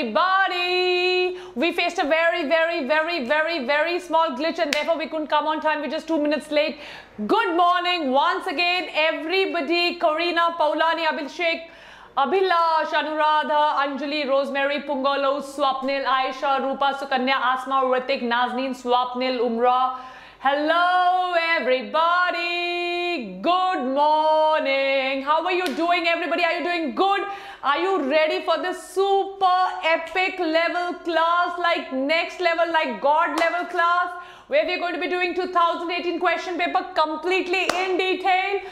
everybody. We faced a very, very, very, very, very small glitch and therefore we couldn't come on time. We're just two minutes late. Good morning once again, everybody. Karina, Paulani, Abhishek, Abhilash, Anuradha, Anjali, Rosemary, Pungolo, Swapnil, Aisha, Rupa, Sukanya, Asma, Ritik, Nazneen, Swapnil, Umra. Hello, everybody. Good morning. How are you doing, everybody? Are you doing good? Are you ready for this super epic level class, like next level, like God level class, where we're going to be doing 2018 question paper completely in detail?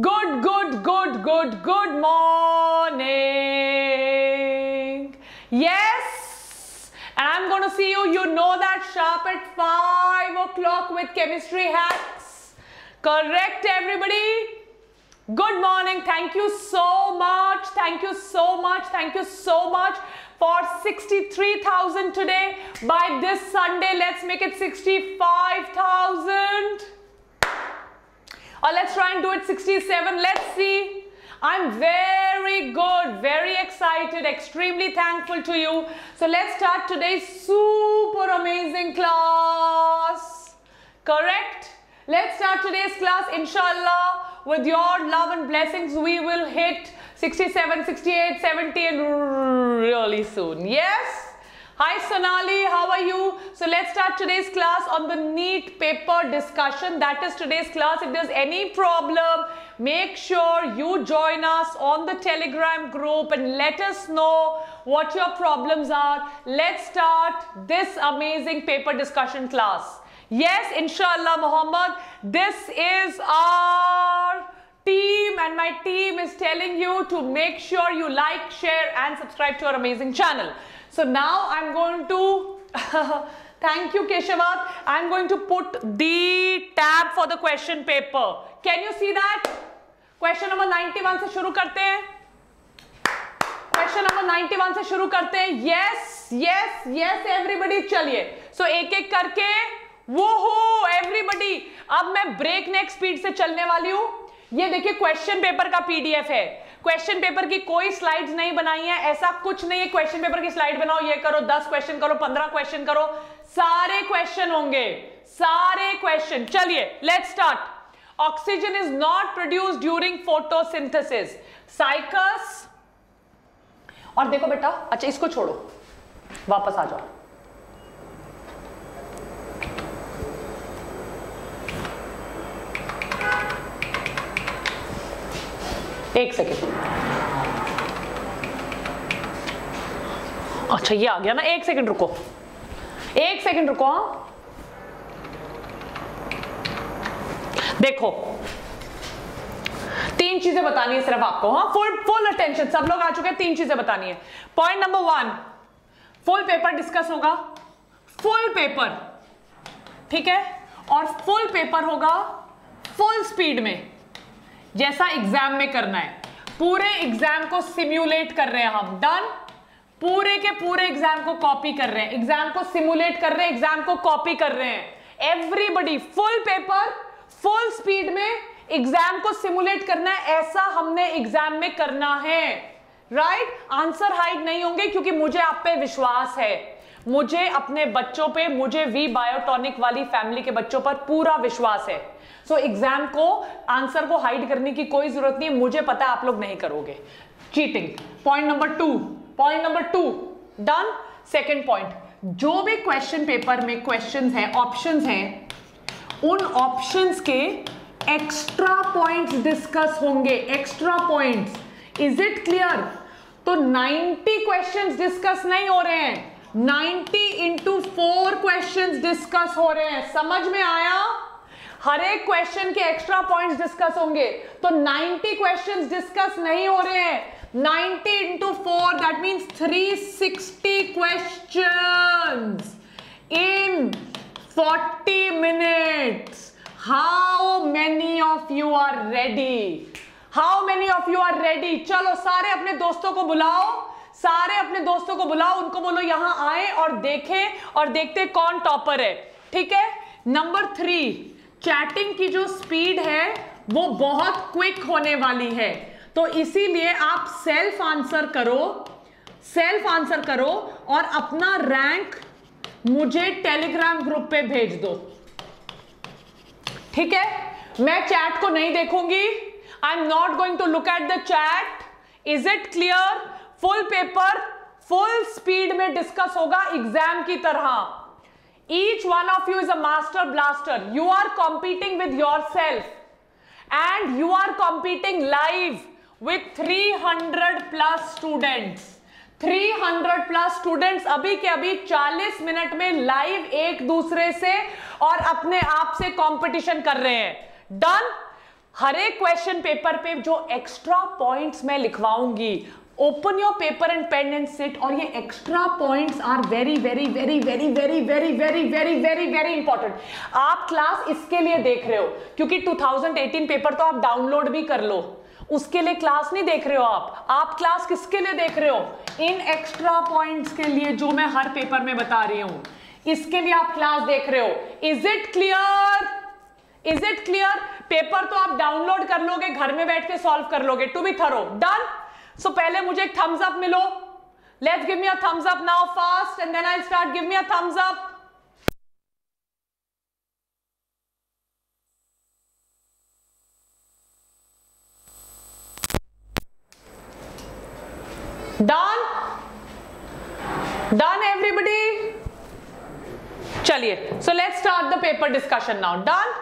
Good, good, good, good, good morning. Yes. And I'm going to see you, you know that sharp at 5 o'clock with chemistry hacks. Correct, everybody? Good morning. Thank you so much. Thank you so much. Thank you so much for 63,000 today. By this Sunday, let's make it 65,000. Or let's try and do it 67. Let's see. I'm very good, very excited, extremely thankful to you. So let's start today's super amazing class. Correct? Let's start today's class, inshallah. With your love and blessings, we will hit 67, 68, 70 and really soon. Yes? Hi Sonali, how are you? So let's start today's class on the neat paper discussion. That is today's class. If there's any problem, make sure you join us on the Telegram group and let us know what your problems are. Let's start this amazing paper discussion class. Yes, inshallah, Muhammad, this is our team and my team is telling you to make sure you like, share and subscribe to our amazing channel. So now I'm going to, thank you Keshavat, I'm going to put the tab for the question paper. Can you see that? Question number 91 से शुरू करते हैं question number 91 से शुरू करते हैं yes yes yes everybody चलिए सो so, एक एक करके वो हो एवरीबडी अब मैं ब्रेक नेक स्पीड से चलने वाली हूँ। ये देखिए क्वेश्चन पेपर का पीडीएफ है। क्वेश्चन पेपर की कोई स्लाइड्स नहीं बनाई है, ऐसा कुछ नहीं है। क्वेश्चन पेपर की स्लाइड बनाओ, ये करो, दस क्वेश्चन करो, पंद्रह क्वेश्चन करो। सारे क्वेश्चन होंगे, सारे क्वेश्चन चलिए let start oxygen is not produce during photosynthesis cycas और देखो बेटा अच्छा इसको छोड़ो। वापस आ जाओ। एक सेकेंड अच्छा ये आ गया ना। एक सेकंड रुको। एक सेकंड रुको हाँ। देखो, तीन चीज़ें बतानी है सिर्फ़ आपको हाँ। फुल फुल अटेंशन सब लोग आ चुके हैं, तीन चीज़ें बतानी है। Point number one full paper discuss होगा। फुल पेपर ठीक है? और फुल पेपर होगा फुल स्पीड में। जैसा एग्ज़ाम में करना है। पूरे एग्ज़ाम को सिम्युलेट कर रहे हैं हम। डन पूरे के पूरे एग्ज़ाम को कॉपी कर रहे हैं। एग्ज़ाम को सिमुलेट कर रहे हैं एग्ज़ाम को कॉपी कर रहे हैं। Everybody full paper full speed में एग्ज़ाम को सिमुलेट करना है, ऐसा हमने एग्ज़ाम में करना है। राइट आंसर हाइड नहीं होंगे क्योंकि मुझे आप पे विश्वास है। मुझे अपने बच्चों पे, मुझे वी बायोटॉनिक वाली फैमिली के बच्चों पर पूरा विश्वास है। सो so, एग्ज़ाम को आंसर को हाइड करने की कोई ज़रूरत नहीं है मुझे पता आप लोग नहीं करोगे। Cheating point number two point number two done second point जो भी क्वेश्चन पेपर में क्वेश्चन है ऑप्शन है उन ऑप्शन के एक्स्ट्रा पॉइंट्स डिस्कस होंगे। Extra points is it clear तो 90 क्वेश्चंस डिस्कस नहीं हो रहे हैं। 90 इंटू फोर क्वेश्चन डिस्कस हो रहे हैं। समझ में आया? हर एक क्वेश्चन के एक्स्ट्रा पॉइंट्स डिस्कस होंगे। तो 90 क्वेश्चंस डिस्कस नहीं हो रहे हैं। 90 into 4 that means 360 questions in 40 minutes. How many of you are ready? How many of you are ready? चलो, सारे अपने दोस्तों को बुलाओ। सारे अपने दोस्तों को बुलाओ। उनको बोलो, यहाँ आए और देखें और देखते कौन टॉपर है। ठीक है? नंबर थ्री चैटिंग की जो स्पीड है, वो बहुत क्विक होने वाली है। तो इसीलिए आप सेल्फ आंसर करो सेल्फ आंसर करो और अपना रैंक मुझे टेलीग्राम ग्रुप पे भेज दो। ठीक है? मैं चैट को नहीं देखूँगी। I am not going to look at the chat is it clear full paper full speed में डिस्कस होगा एग्ज़ाम की तरह। One of you is a master blaster you are competing with yourself and you are competing live with 300 plus students 300 plus students अभी के अभी 40 minute में live एक दूसरे से और अपने आप से कंपटीशन कर रहे हैं। डन हर एक क्वेश्चन पेपर पे जो एक्स्ट्रा पॉइंट्स मैं लिखवाऊँगी open your paper and pen and sit और ये extra points are very very very very very very very very very very important आप क्लास इसके लिए देख रहे हो, क्योंकि 2018 पेपर तो आप डाउनलोड भी कर लो। उसके लिए क्लास नहीं देख रहे हो आप। आप क्लास किसके लिए देख रहे हो? इन एक्स्ट्रा पॉइंट्स के लिए जो मैं हर पेपर में बता रही हूँ। इसके लिए आप क्लास देख रहे हो। Is it clear is it clear paper तो आप डाउनलोड कर लोगे, घर में बैठ के सॉल्व कर लोगे। To be thorough done so पहले मुझे एक थम्स अप मिलो। Let's give me a thumbs up now fast and then I start give me a thumbs up done done everybody चलिए so let's start the paper discussion now done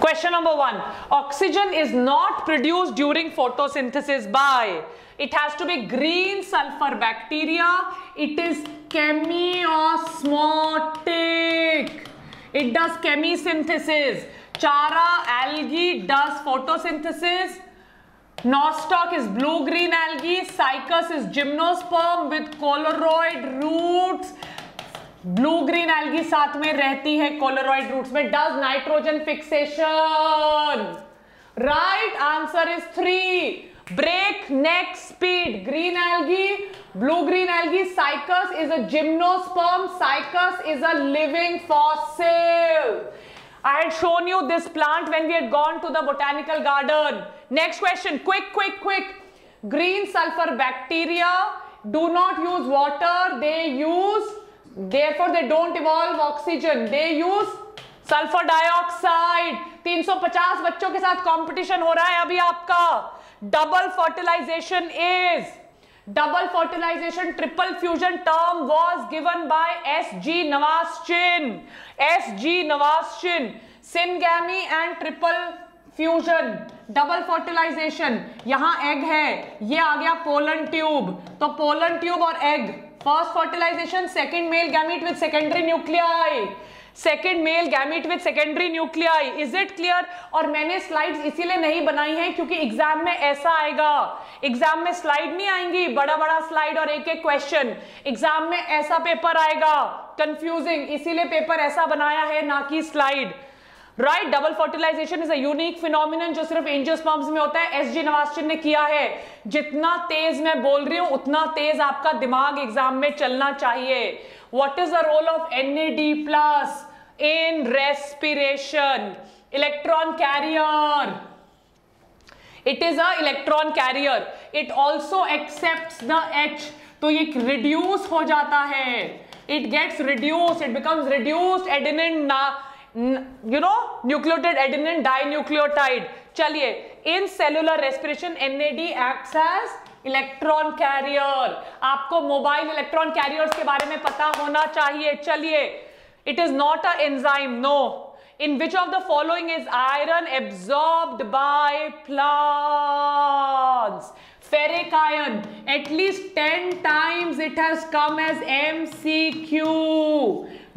Question number one Oxygen is not produced during photosynthesis by it has to be green sulfur bacteria. It is chemiosmotic. It does chemisynthesis. Chara algae does photosynthesis. Nostoc is blue-green algae. Cycas is gymnosperm with coloroid roots. Blue green algae साथ में रहती है coralloid roots में does nitrogen fixation right answer is three breakneck speed green algae blue green algae cycas is a gymnosperm cycas is a living fossil I had shown you this plant when we had gone to the botanical garden. Next question, quick, quick, quick. Green sulfur bacteria do not use water, they use therefore, they don't evolve oxygen. They use sulphur dioxide 350 बच्चों के साथ competition हो रहा है अभी आपका। Double fertilisation is double fertilisation triple fusion term was given by S G Navaschin S G Navaschin syngamy and triple fusion double fertilisation यहाँ egg है। ये आ गया पोलन ट्यूब। तो पोलन ट्यूब और egg First fertilization, second male gamete with secondary nuclei. Second male gamete with secondary nuclei is it clear और मैंने slides इसीलिए नहीं बनाई है क्योंकि एग्ज़ाम में ऐसा आएगा। एग्ज़ाम में स्लाइड नहीं आएँगी। बड़ा बड़ा स्लाइड और एक एक क्वेश्चन एग्ज़ाम में ऐसा पेपर आएगा। कंफ्यूजिंग इसीलिए पेपर ऐसा बनाया है ना कि slide right double fertilisation is a unique phenomenon जो सिर्फ़ एंजियोस्पर्म्स में होता है। एस जी नवास्टिन ने किया है। जितना तेज मैं बोल रही हूँ, उतना तेज आपका दिमाग एग्ज़ाम में चलना चाहिए। What is the role of NAD plus in respiration electron carrier it is a electron carrier it also accept the H तो ये रिड्यूस हो जाता है। It gets reduce it becomes reduced adenine you know nucleotide adenine dinucleotide चलिए, in cellular respiration NAD acts as electron carrier आपको mobile electron carriers के बारे में पता होना चाहिए। चलिए it is not a enzyme no in which of the following is iron absorbed by plants? Ferric iron. At least 10 times it has come as mcq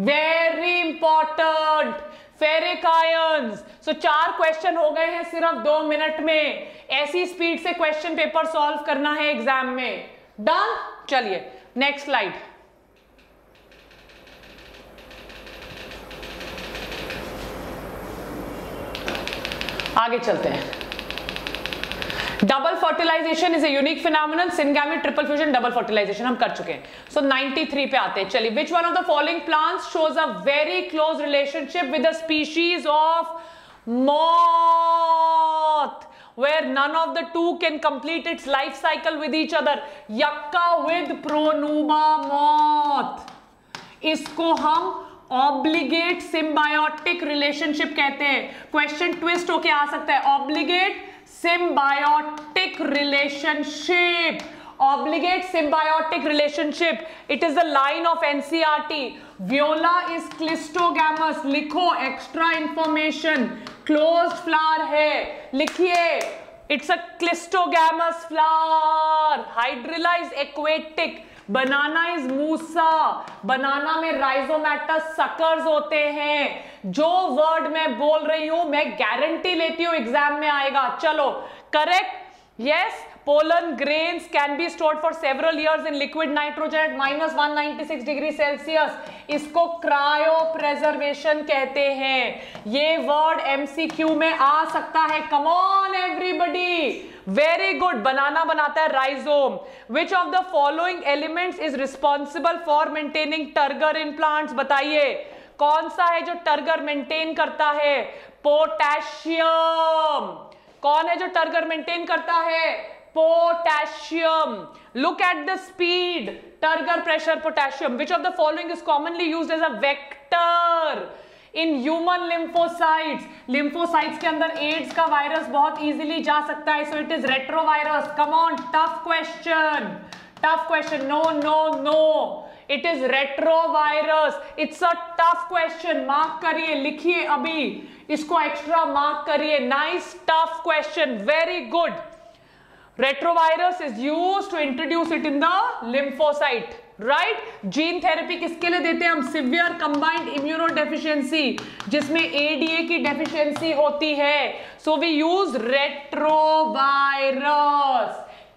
very important. Ferric ions so चार question हो गए हैं सिर्फ़ दो मिनट में. ऐसी speed से क्वेश्चन पेपर सॉल्व करना है एग्ज़ाम में. डन चलिए नेक्स्ट स्लाइड आगे चलते हैं. Double fertilisation is unique phenomenal syngamy triple fusion double fertilisation हम कर चुके हैं। सो so, 93 पे आते हैं। चलिए which one of the following plants shows a very close relationship with the species of moth where none of the two can complete its life cycle with each other? Yakka with pronuba moth. इसको हम obligate symbiotic relationship कहते हैं। Question twist होके आ सकता है। Obligate symbiotic relationship obligate symbiotic relationship it is the line of NCERT viola is cleistogamous लिखो extra information close flower है लिखिए it's a cleistogamous flower hydrilla aquatic banana is musa banana में rhizomatous suckers होते हैं। जो word मैं बोल रही हूँ, मैं गारंटी लेती हूँ एग्ज़ाम में आएगा। चलो correct yes pollen grains can be stored for several years in liquid nitrogen at minus 196 degree Celsius इसको क्रायो प्रेजर्वेशन कहते हैं। ये वर्ड एमसीक्यू में आ सकता है। Come on everybody very good banana बनाता है rhizome which of the following elements is responsible for maintaining turgor in plants बताइए। कौन सा है जो टर्गर मेंटेन करता है? पोटेशियम कौन है जो टर्गर मेंटेन करता है? Potassium. Look at the speed. Turgor pressure potassium, which of the following is commonly used as a vector? In human lymphocytes lymphocytes के अंदर एड्स का वायरस बहुत इजीली जा सकता है so it is retrovirus come on tough question tough question no no no it is retrovirus it's a tough question mark करिए, लिखिए अभी. इसको एक्स्ट्रा मार्क करिए. Nice tough question very good retrovirus is use to introduce it in the lymphocyte right gene therapy किसके लिए देते हैं? हम सिवियर कंबाइंड इम्यूनो जिसमें एडीए की डेफिशिएंसी होती है। So we use retrovirus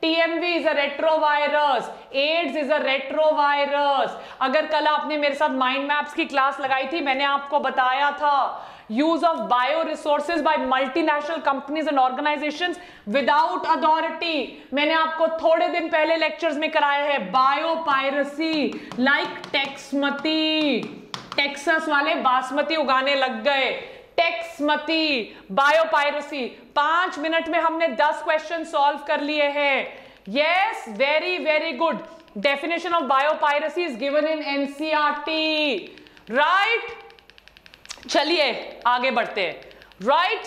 TMV is a retrovirus AIDS is a retrovirus अगर कल आपने मेरे साथ माइंड मैप्स की क्लास लगाई थी, मैंने आपको बताया था। Use of bioresources by multinational companies and organizations without authority. मैंने आपको थोड़े दिन पहले लेक्चर्स में कराया है बायोपायरसी लाइक टेक्समती टेक्सास वाले बासमती उगाने लग गए। टेक्समती बायोपायरसी पाँच मिनट में हमने दस क्वेश्चन सॉल्व कर लिए हैं। Yes very very good definition of biopiracy is given in NCERT right चलिए, आगे बढ़ते हैं। राइट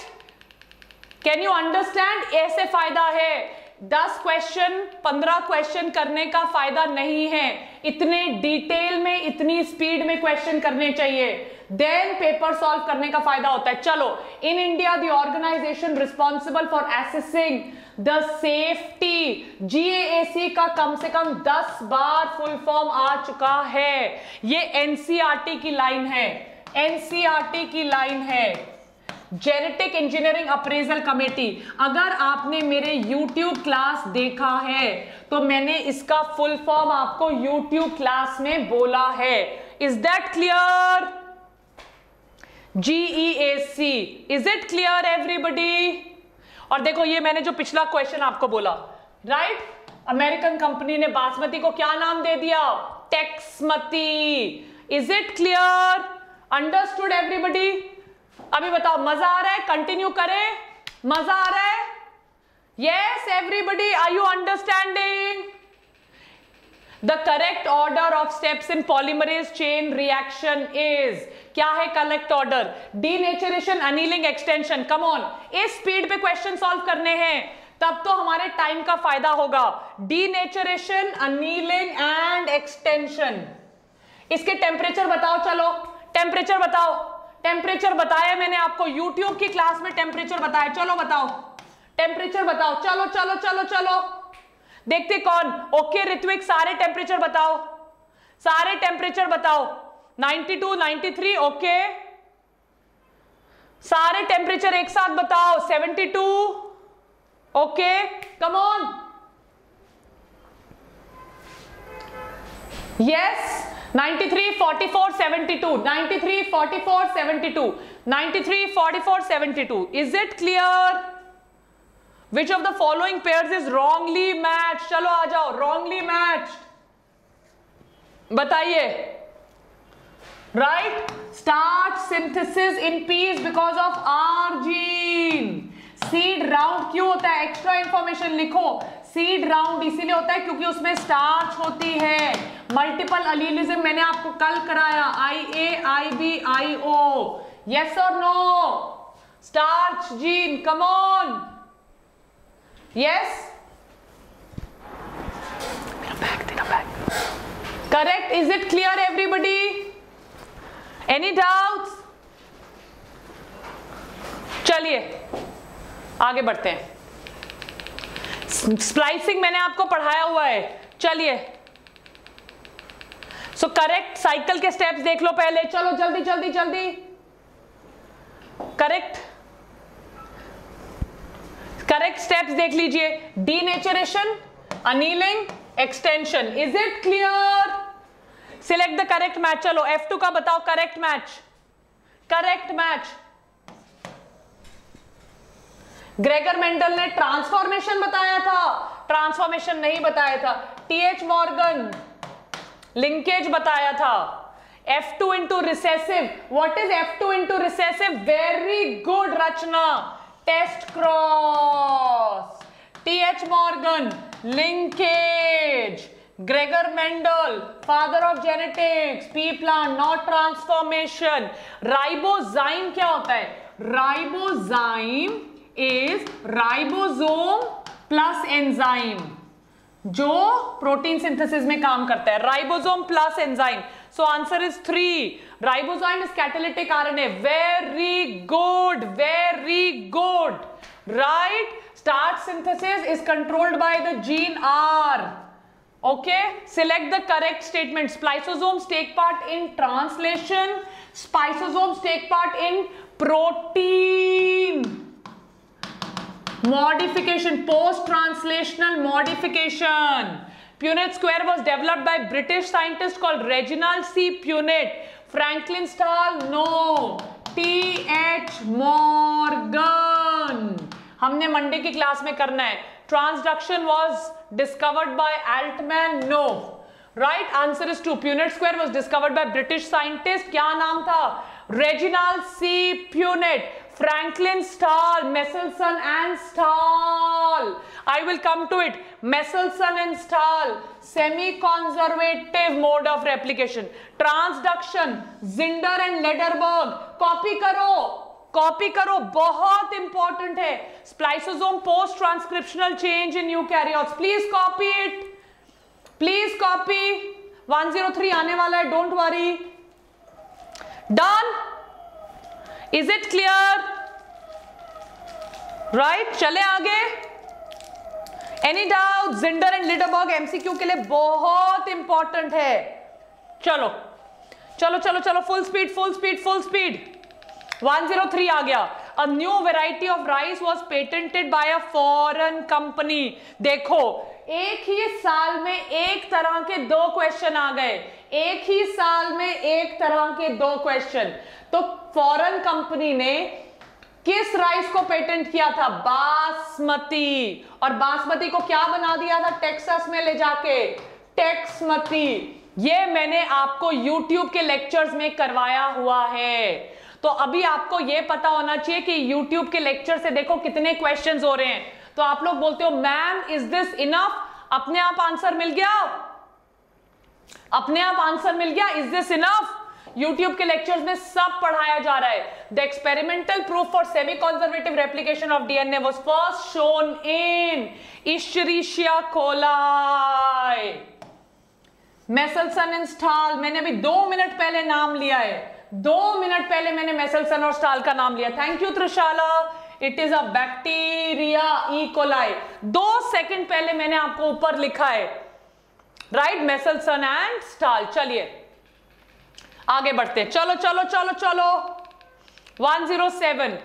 कैन यू अंडरस्टैंड ऐसे फ़ायदा है। दस क्वेश्चन पंद्रह क्वेश्चन करने का फ़ायदा नहीं है। इतने डिटेल में, इतनी स्पीड में क्वेश्चन करने चाहिए। देन पेपर सॉल्व करने का फ़ायदा होता है। चलो in India the organisation responsible for assessing the safety GEAC का कम से कम 10 बार फुल फॉर्म आ चुका है। ये एनसीआरटी e की लाइन है। एनसीआरटी की लाइन है। जेनेटिक इंजीनियरिंग अप्रेजल कमेटी अगर आपने मेरे यूट्यूब क्लास देखा है तो मैंने इसका फुल फॉर्म आपको यूट्यूब क्लास में बोला है। Is that clear GEAC is it clear everybody और देखो, ये मैंने जो पिछला क्वेश्चन आपको बोला राइट अमेरिकन कंपनी ने बासमती को क्या नाम दे दिया? Texmati is it clear understood everybody अभी बताओ, मज़ा आ रहा है? कंटिन्यू करें। मज़ा आ रहा है? Yes everybody are you understanding the correct order of steps in polymerase chain reaction is क्या है correct order denaturation annealing extension come on इस स्पीड पे क्वेश्चन सॉल्व करने हैं। तब तो हमारे टाइम का फ़ायदा होगा। D denaturation annealing and extension इसके टेम्परेचर बताओ, चलो। टेम्परेचर बताओ। टेम्परेचर बताया मैंने आपको। यूट्यूब की क्लास में टेम्परेचर बताया। चलो बताओ। टेम्परेचर बताओ। चलो चलो चलो चलो। देखते कौन? ओके ऋत्विक सारे टेम्परेचर बताओ। सारे टेम्परेचर बताओ। 92 93 ओके सारे टेम्परेचर एक साथ बताओ। 72 okay come on yes is it clear which of the following pair is wrongly match चलो आ जाओ रॉन्गली मैच बताइए. Right start synthesis in peas because of R gene seed round क्यों होता है? एक्स्ट्रा इंफॉर्मेशन लिखो. सीड राउंड इसीलिए होता है क्योंकि उसमें स्टार्च होती है। मल्टीपल अलीलिज्म मैंने आपको कल कराया। I A I B I O yes और no starch gene come on yes correct is it clear everybody any doubts चलिए आगे बढ़ते हैं। स्प्लाइसिंग मैंने आपको पढ़ाया हुआ है। चलिए। सो करेक्ट साइकिल के स्टेप्स देख लो पहले। चलो, जल्दी जल्दी जल्दी। करेक्ट करेक्ट स्टेप्स देख लीजिए। Denaturation annealing extension is it clear select the correct match चलो F2 का बताओ correct match correct match Gregor Mendel ने ट्रांसफॉर्मेशन बताया था। ट्रांसफॉर्मेशन नहीं बताया था। टीएच मॉर्गन, लिंकेज बताया था। F2 two into recessive what is F2 two into recessive very good Rachna. Test cross T H Morgan linkage Gregor Mendel father of genetics pea plant not transformation ribozyme क्या होता है? Ribozyme is ribosome plus enzyme जो protein synthesis में काम करता है। Ribosome plus enzyme so answer is three ribosome is catalytic RNA very good very good right start synthesis is controlled by the gene are okay? Select the correct statement spliceosomes take part in translation spliceosomes take part in protein modification post translational modification punnett square was developed by british scientist called reginald c punnett franklin stahl no t h morgan हमने Monday की class में करना है transduction was discovered by Altman no right answer is two Punnett square was discovered by British scientist क्या नाम था Reginald C Punnett Franklin Stahl, Messelson and Stahl. I will come to it. Messelson and Stahl, semi-conservative mode of replication. Transduction, Zinder and Lederberg. Copy करो copy करो बहुत important है spliceosome post transcriptional change in eukaryotes please copy it please copy 103 आने वाला है don't worry done is it clear right चले आगे. Any doubt Zinder and Lederberg MCQ के लिए बहुत इंपॉर्टेंट है. चलो. चलो चलो चलो full speed full speed full speed 103 आ गया. A new variety of rice was patented by a foreign company देखो एक ही साल में एक तरह के दो क्वेश्चन आ गए। एक ही साल में एक तरह के दो क्वेश्चन तो फॉरेन कंपनी ने किस राइस को पेटेंट किया था? बासमती। और बासमती को क्या बना दिया था? टेक्सास में ले जाके। टेक्समती ये मैंने आपको YouTube के लेक्चर्स में करवाया हुआ है। तो अभी आपको ये पता होना चाहिए कि YouTube के लेक्चर से देखो कितने क्वेश्चंस हो रहे हैं। तो आप लोग बोलते हो, मैम इज़ दिस इनफ अपने आप आंसर मिल गया। अपने आप आंसर मिल गया इज़ दिस इनफ यूट्यूब के लेक्चर्स में सब पढ़ाया जा रहा है। The experimental proof for semi conservative replication of DNA was first shown in Escherichia coli Meselson and Stahl मैंने अभी दो मिनट पहले नाम लिया है। दो मिनट पहले मैंने मेसलसन और स्टाल का नाम लिया। Thank you Trishala it is a bacteria E coli दो सेकंड पहले मैंने आपको ऊपर लिखा है। राइट मेसलसन एंड स्टाल चलिए। आगे बढ़ते हैं। चलो चलो चलो चलो। 107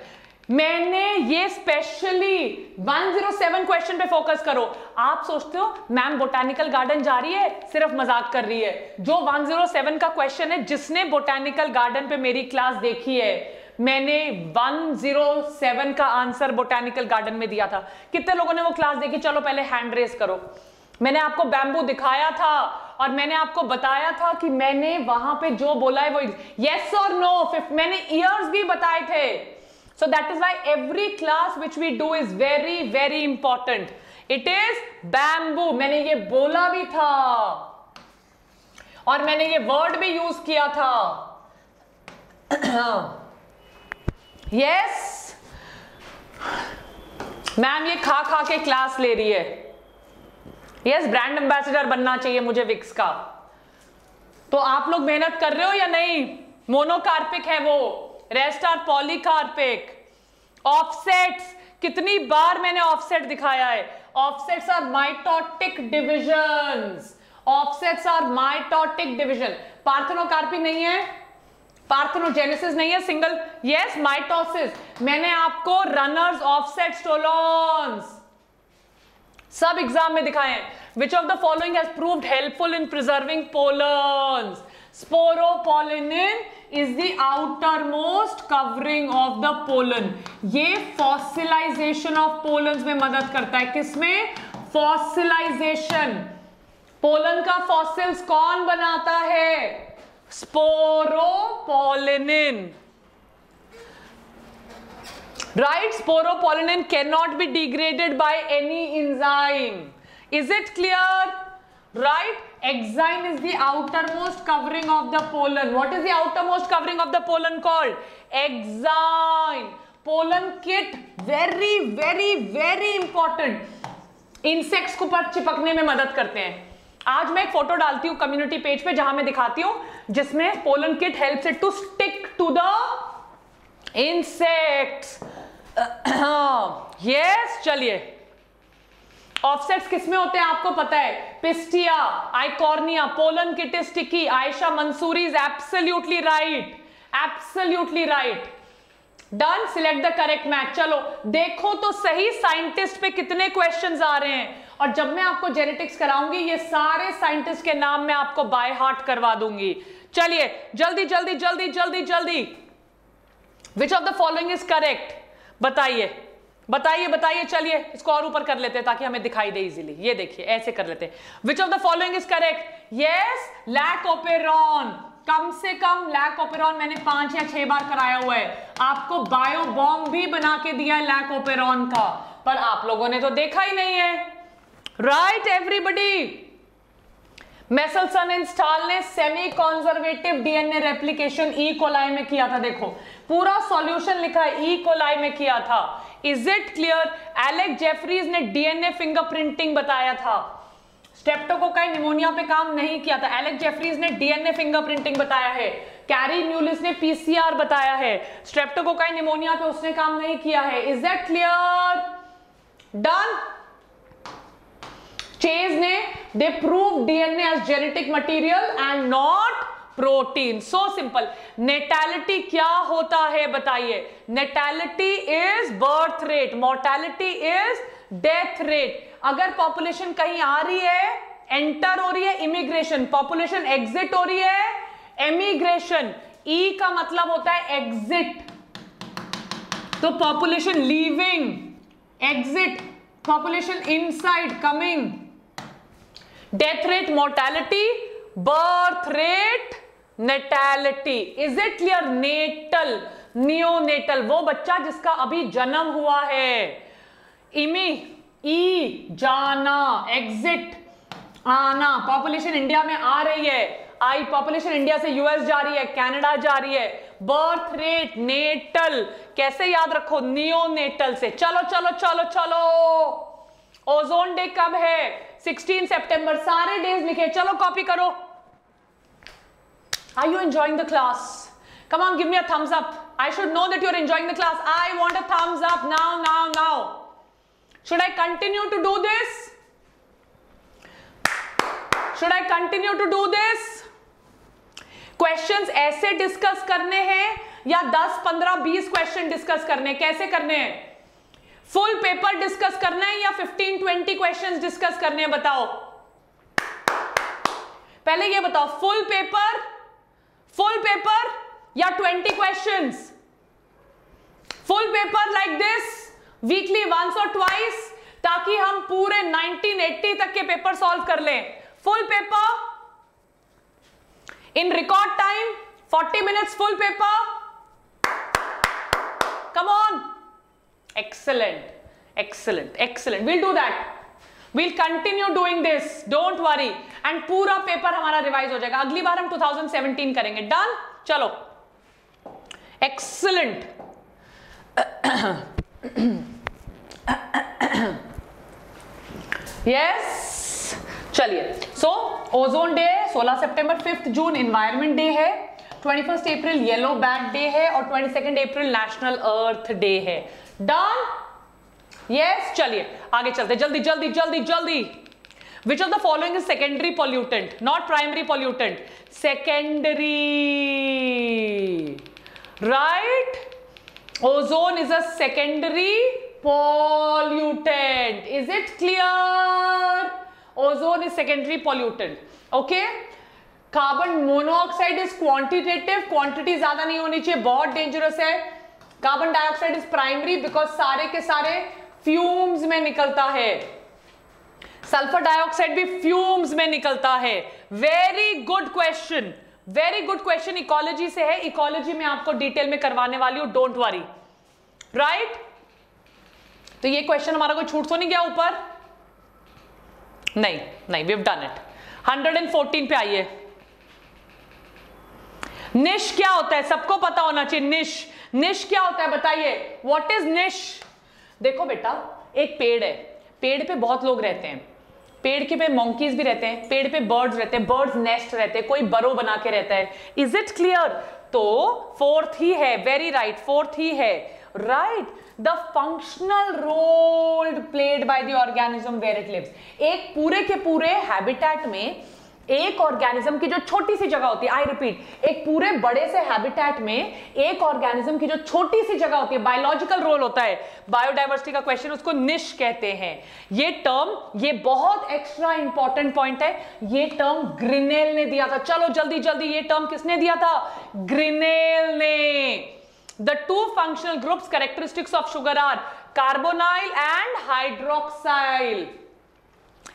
मैंने ये स्पेशली 107 क्वेश्चन पे फोकस करो। आप सोचते हो, मैम बोटानिकल गार्डन जा रही है, सिर्फ़ मज़ाक कर रही है। जो 107 का क्वेश्चन है, जिसने बोटानिकल गार्डन पे मेरी क्लास देखी है। मैंने 107 का आंसर बोटानिकल गार्डन में दिया था। कितने लोगों ने वो क्लास देखी? चलो पहले हैंड रेस करो। मैंने आपको बैम्बू दिखाया था और मैंने आपको बताया था कि मैंने वहाँ पे जो बोला है वो यस और नो मैंने ईयर्स भी बताए थे। So that is why every class which we do is very very important. It is bamboo. मैंने ये बोला भी था। और मैंने ये वर्ड भी यूज़ किया था। यस मैम ये खा खा के क्लास ले रही है। यस ब्रांड एम्बेसडर बनना चाहिए मुझे विक्स का। तो आप लोग मेहनत कर रहे हो या नहीं? मोनोकार्पिक है वो। रेस्ट आर पॉलीकार्पिक ऑफसेट्स कितनी बार मैंने ऑफसेट दिखाया है। Offsets are mitotic division offsets are mitotic division parthenocarpy नहीं है? पार्थेनोजेनेसिस नहीं है, सिंगल। यस माइटोसिस मैंने आपको रनर्स ऑफसेट स्टोलॉन्स सब एग्ज़ाम में दिखाए हैं। Which of the following has proved helpful in preserving pollens sporopollenin is the outer most covering of the pollen ये फॉसिलाइजेशन ऑफ़ पोलन्स में मदद करता है। किसमें? फॉसिलाइजेशन पोलन का फॉसिल्स कौन बनाता है? Sporopollenin right sporopollenin can not be degraded by any enzyme is it clear right exine is the outer most covering of the pollen what is the outer most covering of the pollen called exine pollen kitt very very very important insects को पर चिपकने में मदद करते हैं। आज मैं एक फ़ोटो डालती हूँ कम्युनिटी पेज पे जहाँ मैं दिखाती हूँ जिसमें pollen kitt help it to stick to the insects yes चलिए। ऑफसेट्स किसमें होते हैं आपको पता है? Pistia Eichhornia pollen kitt is sticky Ayesha Mansuri is absolutely right absolutely right done select the correct match चलो, देखो तो सही साइंटिस्ट पे कितने क्वेश्चंस आ रहे हैं। और जब मैं आपको जेनेटिक्स कराऊँगी, ये सारे साइंटिस्ट के नाम मैं आपको बाय हार्ट करवा दूँगी। चलिए, जल्दी जल्दी जल्दी जल्दी जल्दी। Which of the following is correct बताइए बताइए बताइए, चलिए, इसको और ऊपर कर लेते हैं ताकि हमें दिखाई दे इजीली ये देखिए, ऐसे कर लेते हैं। Which of the following is correct yes lac operon कम से कम लैक ओपेरॉन मैंने पाँच या छह बार कराया हुआ है। आपको बायो बॉम्ब भी बना के दिया है लैक ओपेरॉन का। पर आप लोगों ने तो देखा ही नहीं है। Right everybody Meselson and Stahl ने semi conservative DNA replication E coli में किया था, देखो। पूरा सॉल्यूशन लिखा है ई कोलाई में किया था। Is it clear Alec Jeffreys ने डीएनए फिंगरप्रिंटिंग बताया था। स्टेप्टोकोकाई निमोनिया पे काम नहीं किया था। एलेक्स जेफरीज ने डीएनए फिंगरप्रिंटिंग बताया है। कैरी म्यूलिस ने पीसीआर बताया है। स्ट्रेप्टोकोकाई निमोनिया पे उसने काम नहीं किया है। Is that clear done Chase ने they prove DNA as genetic material and not protein so simple natality क्या होता है बताइए? Natality is birth rate mortality is death rate अगर पॉपुलेशन कहीं आ रही है एंटर हो रही है इमिग्रेशन पॉपुलेशन एग्जिट हो रही है एमिग्रेशन ई e का मतलब होता है एग्जिट तो population leaving exit population inside coming death rate mortality birth rate natality is it clear natal neonatal वो बच्चा जिसका अभी जन्म हुआ है। इमी, ई, जाना एग्जिट आना। पॉपुलेशन इंडिया में आ रही है। आई पॉपुलेशन इंडिया से यूएस जा रही है कनाडा जा रही है। बर्थ रेट नेटल कैसे याद रखो? नियोनेटल से। चलो चलो चलो चलो। ओजोन डे कब है? 16 सितंबर सारे डेज़ लिखे। चलो कॉपी करो। I you enjoying the class come on give me a thumbs up I should know that you are enjoying the class I want a thumbs up now now now should I continue to do this should I continue to do this questions ऐसे discuss करने हैं या 10 15 20 question discuss करने कैसे करने हैं? Full paper discuss करना है या 15 20 क्वेश्चंस डिस्कस करने हैं, बताओ। पहले ये बताओ फुल पेपर फुल पेपर या 20 questions full paper like this weekly once और ट्वाइस ताकि हम पूरे 1980 तक के पेपर सॉल्व कर लें। Full paper in record time 40 minutes full paper come on excellent excellent excellent will do that will continue doing this don't worry and पूरा paper हमारा रिवाइज हो जाएगा. अगली बार हम 2017 करेंगे. डन चलो. एक्सलेंट यस चलिए. सो ओजोन डे 16 सितंबर 5 जून एनवायरमेंट डे है. 21 अप्रैल येलो बैग डे है. और 22 अप्रैल नेशनल अर्थ डे है. डन यस चलिए, आगे चलते जल्दी जल्दी जल्दी जल्दी। Which of the following is secondary pollutant not primary pollutant secondary right ozone is a secondary pollutant. Is it clear? Ozone is secondary pollutant. Okay? Carbon monoxide is quantitative quantity ज़्यादा नहीं होनी चाहिए. बहुत डेंजरस है. Carbon dioxide is primary because सारे के सारे fumes में निकलता है। सल्फ़र डाइऑक्साइड भी फ्यूम्स में निकलता है। Very good question very good question ecology से है। इकोलॉजी में आपको डिटेल में करवाने वाली हूँ। डोंट वरी राइट तो ये क्वेश्चन हमारा कोई छूट तो नहीं गया ऊपर? नहीं नहीं वी डन इट 114 पे आइए। निश क्या होता है? सबको पता होना चाहिए। निश निश क्या होता है बताइए? What is niche? देखो बेटा, एक पेड़ है। पेड़ पे बहुत लोग रहते हैं। पेड़ के पे मोंकीज भी रहते हैं, पेड़ पे बर्ड्स रहते हैं बर्ड्स नेस्ट रहते हैं, कोई बरो बना के रहता है। इज़ इट क्लियर तो फोर्थ ही है वेरी राइट फोर्थ ही है। Right the functional role played by the organism where it lives एक पूरे के पूरे हैबिटेट में एक ऑर्गेनिज्म की जो छोटी सी जगह होती है आई रिपीट एक पूरे बड़े से हैबिटेट में एक ऑर्गेनिज्म की जो छोटी सी जगह होती है बायोलॉजिकल रोल होता है बायोडाइवर्सिटी का क्वेश्चन उसको निश कहते हैं। ये टर्म ये बहुत एक्स्ट्रा इंपॉर्टेंट पॉइंट है। ये टर्म ग्रिनेल ने दिया था। चलो जल्दी जल्दी, ये टर्म किसने दिया था? ग्रिनेल ने। The two functional groups, characteristics of sugar are carbonyl and hydroxyl.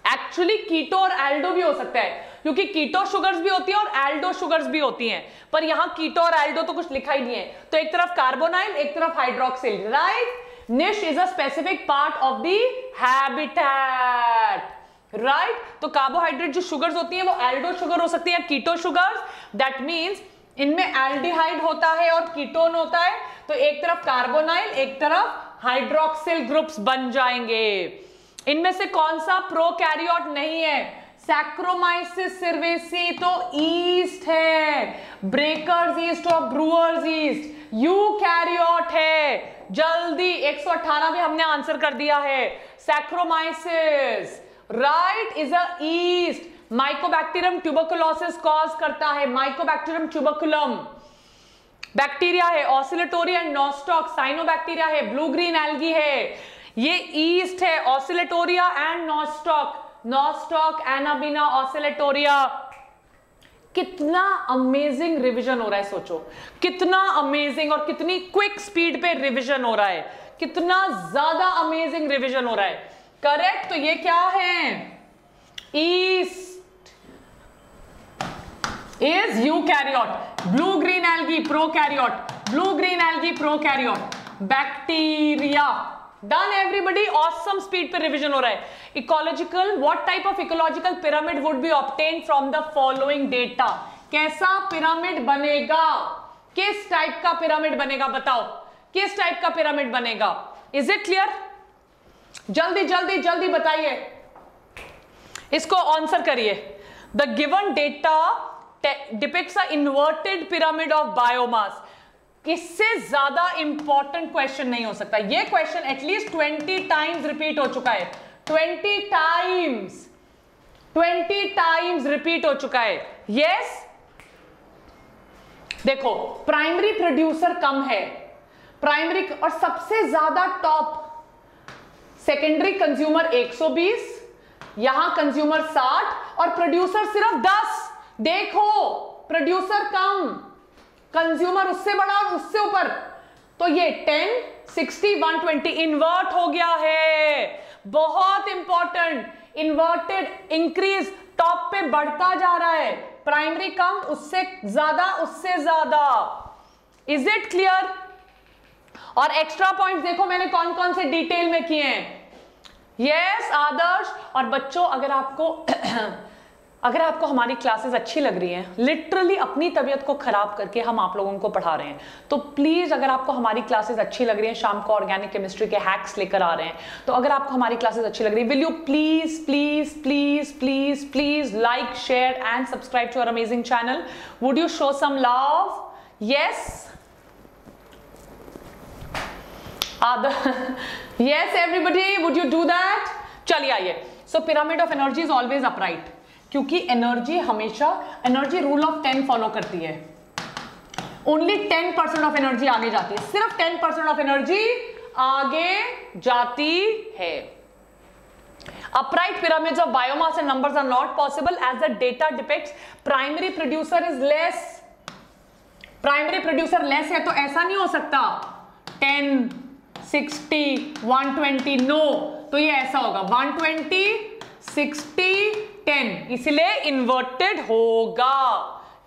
Actually keto और एल्डो भी हो सकता है। क्योंकि कीटो शुगर्स भी होती है और एल्डो शुगर्स भी होती हैं। पर यहाँ कीटो और एल्डो तो कुछ लिखा ही नहीं है। तो एक तरफ़ कार्बोनाइल एक तरफ़ hydroxyl right niche is a specific part of the habitat right तो कार्बोहाइड्रेट जो शुगर्स होती हैं, वो एल्डो शुगर हो सकती है कीटो शुगर्स दैट मीन्स इनमें एल्डिहाइड होता है और कीटोन होता है। तो एक तरफ़ कार्बोनाइल एक तरफ़ हाइड्रोक्सिल ग्रुप्स बन जाएँगे। इनमें से कौन सा प्रोकैरियोट नहीं है? सैक्रोमाइसिस सिर्वेसी तो ईस्ट है. ब्रेकर्स ईस्ट और ब्रूअर्स ईस्ट यू कैरियोट है. जल्दी 118 भी हमने आंसर कर दिया है. Saccharomyces right is a yeast mycobacterium tuberculosis cause करता है. माइकोबैक्टीरियम ट्यूबरकुलम बैक्टीरिया है. ऑसिलेटोरिया एंड नॉस्टॉक साइनोबैक्टीरिया है. ब्लू ग्रीन एल्गी है. ये ईस्ट है. Oscillatoria and nostoc nostoc, anabaena, oscillatoria. कितना अमेजिंग रिवीजन हो रहा है, सोचो। कितना अमेजिंग और कितनी क्विक स्पीड पे रिवीजन हो रहा है। कितना ज़्यादा अमेजिंग रिवीजन हो रहा है। करेक्ट तो ये क्या है? Yeast is eukaryote blue green blue pro algae blue green green pro prokaryote. Bacteria. Done everybody awesome speed पर रिविजन हो रहा है. Ecological what type of ecological pyramid would be obtained from the following data कैसा pyramid बनेगा? किस type का pyramid बनेगा, बताओ. किस टाइप का पिरामिड बनेगा? इज़ इट क्लियर जल्दी जल्दी जल्दी बताइए. इसको आंसर करिए. The given data depicts a inverted pyramid of biomass इससे ज़्यादा इंपॉर्टेंट क्वेश्चन नहीं हो सकता? ये question at least twenty times repeat हो चुका है। Twenty times twenty times repeat हो चुका है। Yes yes? देखो प्राइमरी प्रोड्यूसर कम है। प्राइमरी और सबसे ज़्यादा टॉप सेकेंडरी कंज्यूमर 120 यहाँ कंज्यूमर 60 और प्रोड्यूसर सिर्फ़ 10 देखो प्रोड्यूसर कम। कंज्यूमर उससे बड़ा और उससे ऊपर। तो ये 10 60 120 इन्वर्ट हो गया है। बहुत इंपॉर्टेंट इन्वर्टेड इंक्रीज टॉप पे बढ़ता जा रहा है। प्राइमरी कम, उससे ज़्यादा उससे ज़्यादा। इज़ इट क्लियर और एक्स्ट्रा पॉइंट्स देखो मैंने कौन कौन से डिटेल में किए हैं। यस आदर्श। और बच्चों, अगर आपको अगर आपको हमारी क्लासेस अच्छी लग रही हैं लिटरली अपनी तबीयत को खराब करके हम आप लोगों को पढ़ा रहे हैं तो प्लीज़ अगर आपको हमारी क्लासेस अच्छी लग रही हैं, शाम को ऑर्गेनिक केमिस्ट्री के हैक्स लेकर आ रहे हैं तो अगर आपको हमारी क्लासेस अच्छी लग रही है will you please please please please please like share and subscribe to our amazing channel would you show some love yes yes, everybody, would you do that? चलिए आइए। So pyramid of energy is always upright क्योंकि energy हमेशा energy rule of ten follow करती है। Only ten percent of energy आगे जाती है। सिर्फ़ टेन परसेंट ऑफ़ एनर्जी आगे जाती है। Upright pyramids of biomass and numbers are not possible as the data depicts primary producer is less primary producer less है तो ऐसा नहीं हो सकता। 10 60 120 नो तो ये ऐसा होगा। 120 60 10 इसलिए इन्वर्टेड होगा।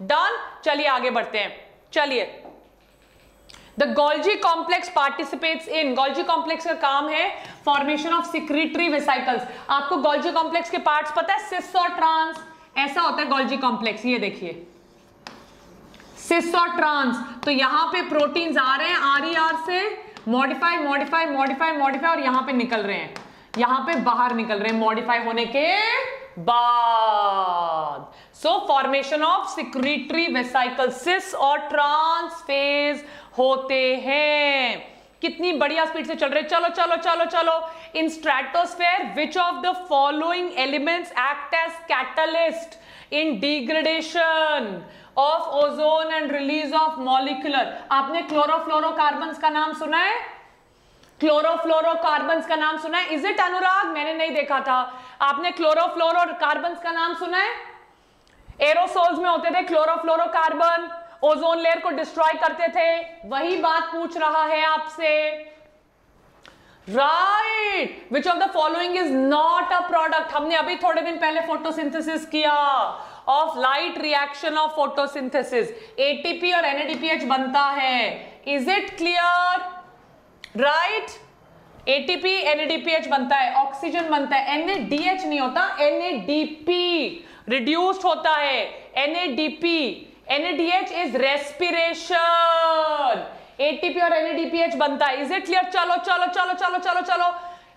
डन चलिए आगे बढ़ते हैं। चलिए। The Golgi complex participates in Golgi complex का काम है फॉर्मेशन ऑफ़ सिक्रिटरी वेसाइकल्स आपको गोल्जी कॉम्प्लेक्स के पार्ट्स पता है? सिस और ट्रांस ऐसा होता है गोल्जी कॉम्प्लेक्स ये देखिए। सिस और ट्रांस तो यहाँ पे प्रोटीन्स आ रहे हैं आर ई आर से। मॉडिफाई मॉडिफाई मॉडिफाई मॉडिफाई और यहाँ पे निकल रहे हैं। यहाँ पे बाहर निकल रहे हैं। मॉडिफाई होने के बाद। So formation of secretory vesicle cis और ट्रांसफेज होते हैं। कितनी बढ़िया स्पीड से चल रहे चलो चलो चलो चलो। In stratosphere which of the following elements act as catalyst in degradation of ozone and release of molecular आपने क्लोरोफ्लोरोकार्बन का नाम सुना है? क्लोरोफ्लोरोकार्बन का नाम सुना है। Is it Anurag? मैंने नहीं देखा था। आपने क्लोरोफ्लोरोकार्बन का नाम सुना है? एरोसोल्स में होते थे क्लोरोफ्लोरोकार्बन। ओजोन लेयर को डिस्ट्रॉय करते थे। वही बात पूछ रहा है आपसे। Right which of the following is not a product हमने अभी थोड़े दिन पहले फोटोसिंथेसिस किया। Of light reaction of photosynthesis ATP और एनएडीपीएच बनता है। Is it clear right ATP NADPH बनता है ऑक्सीजन बनता है एनएडीएच नहीं होता एनएडीपी रिड्यूस्ड होता है NADP NADH is respiration ATP और एनएडीपीएच बनता है. इज़ इट क्लियर चलो चलो चलो चलो चलो चलो.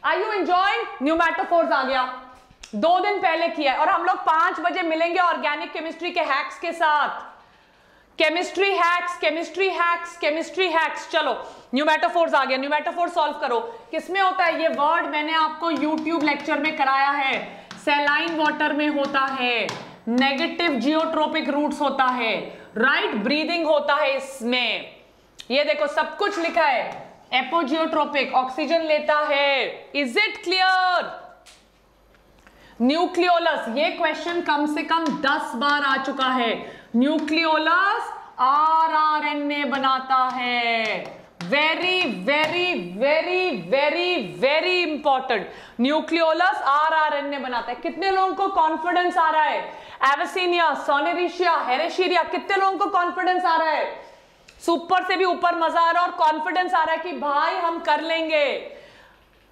आई यू एंजॉइंग न्यूमेटोफोर्स आ गया. दो दिन पहले किया है. और हम लोग पाँच बजे मिलेंगे ऑर्गेनिक केमिस्ट्री के हैक्स के साथ. Chemistry hacks chemistry hacks chemistry hacks चलो न्यूमेटोफोर्स आ गया. न्यूमेटोफोर सॉल्व करो. किसमें होता है? ये वर्ड मैंने आपको यूट्यूब लेक्चर में कराया है. सेलाइन वाटर में होता है. नेगेटिव जियोट्रोपिक रूट्स होता है. Right right? ब्रीदिंग होता है इसमें. ये देखो, सब कुछ लिखा है. एपोजियोट्रोपिक ऑक्सीजन लेता है. इज़ इट क्लियर न्यूक्लियोलस ये क्वेश्चन कम से कम दस बार आ चुका है. न्यूक्लियोलस आरआरएनए बनाता है। Very very very very very important nucleolus rRNA बनाता है। कितने लोगों को कॉन्फिडेंस आ रहा है? एवेसिनिया सोनेरिशिया हेरेशीरिया कितने लोगों को कॉन्फिडेंस आ रहा है? सुपर से भी ऊपर मज़ा आ रहा है और कॉन्फिडेंस आ रहा है कि भाई हम कर लेंगे।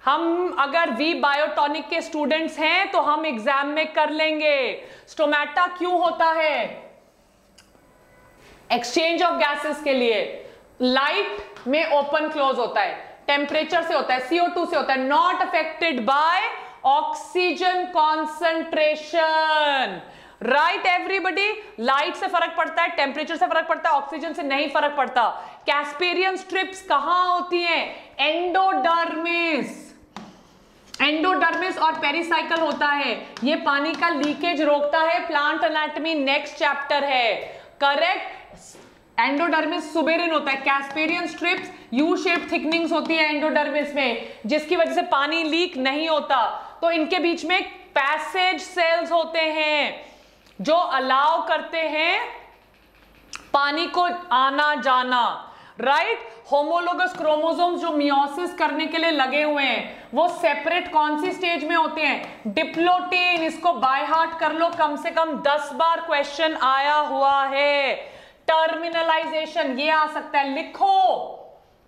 हम अगर वी बायोटॉनिक के स्टूडेंट्स हैं तो हम एग्ज़ाम में कर लेंगे। स्टोमेटा क्यों होता है? एक्सचेंज ऑफ़ गैसेस के लिए लाइट में ओपन क्लोज होता है टेम्परेचर से होता है सीओ टू से होता है not affected by oxygen concentration right everybody light से फ़र्क पड़ता है टेम्परेचर से फ़र्क पड़ता है ऑक्सीजन से नहीं फ़र्क पड़ता। कैस्पेरियन स्ट्रिप्स कहाँ होती हैं? एंडोडर्मिस एंडोडर्मिस और पेरिसाइकल होता है। ये पानी का लीकेज रोकता है। प्लांट एनाटॉमी नेक्स्ट चैप्टर है। करेक्ट एंडोडर्मिस सुबेरिन होता है Casparian strips U shape thickenings होती है एंडोडर्मिस में, जिसकी वजह से पानी लीक नहीं होता। तो इनके बीच में पैसेज सेल्स होते हैं, जो अलाउ करते हैं पानी को आना जाना। राइट होमोलोगस क्रोमोसोम्स जो मियोसिस करने के लिए लगे हुए हैं, वो सेपरेट कौन सी स्टेज में होते हैं? डिप्लोटीन इसको बाय हार्ट कर लो, कम से कम दस बार क्वेश्चन आया हुआ है। टर्मिनलाइजेशन, ये आ सकता है। लिखो।